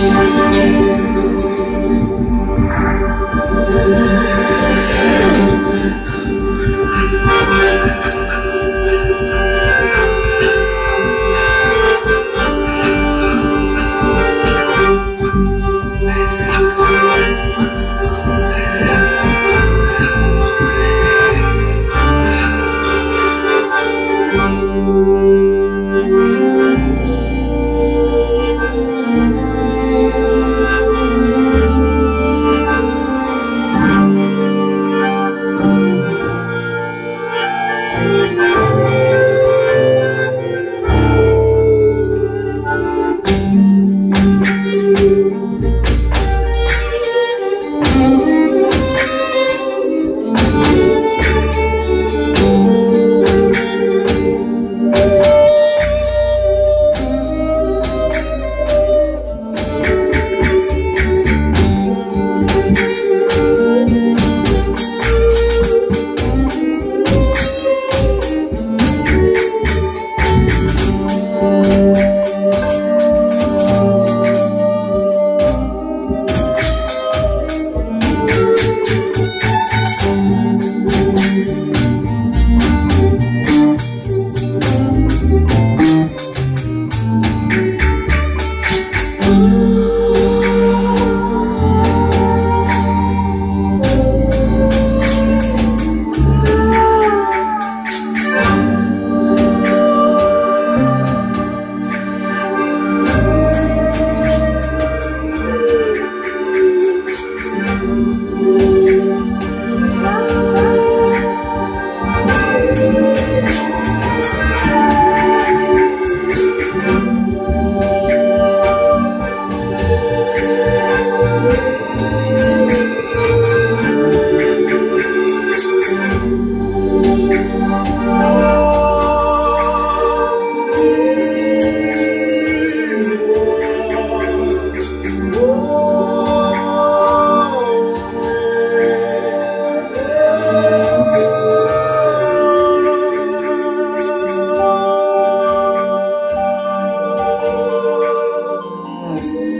Thank Podcast.